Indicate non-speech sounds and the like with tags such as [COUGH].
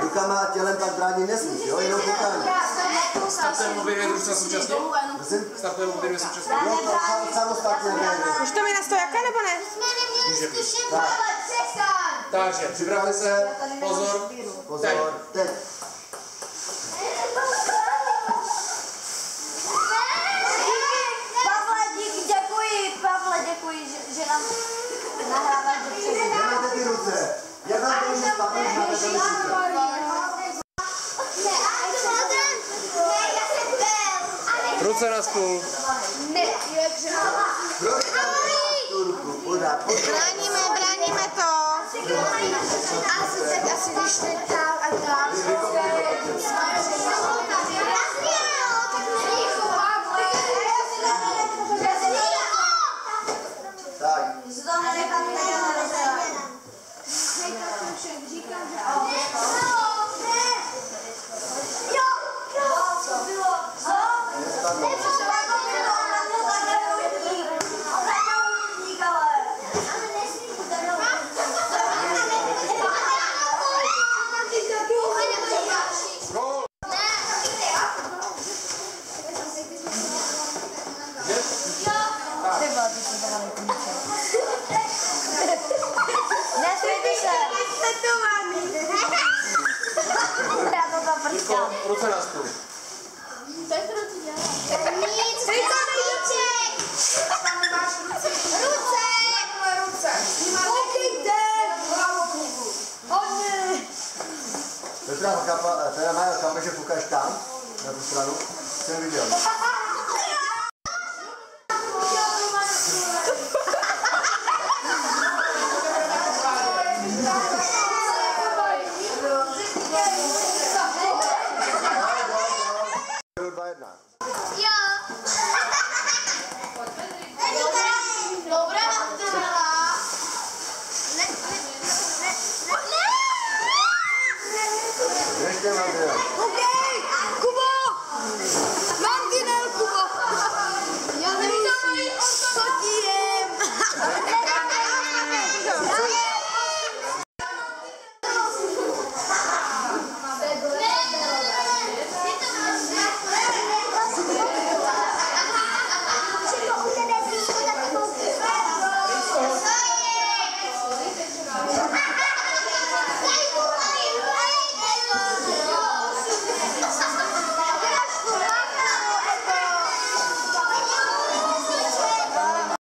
Rukama a tělem pak bránit nesmíš, jo? Jenom koukání. Startujeme obě dvě družstva současně? Startujeme obě dvě současně? Jo, to sam- samostatně. Už to mi na stojaka nebo ne? Může být. Takže, připravte se, pozor. Pozor, teď. Pavle, děkuji, Pavle, děkuji, že, že nám nahráváš dopředu. Ruce. To na stůl. Podat. Bráníme, bráníme to. Asi tak, asi když teď dál a dál. 時間じゃ ruce na stůl. Nic, ty to nejde. Tam máš ruce. Ruce. ruce. Koukejte. Hodně. Petra, kapa, teda Maja, chápe, že fukáš tam, na tu stranu? Jsem viděl. [LAUGHS] Brincadeira.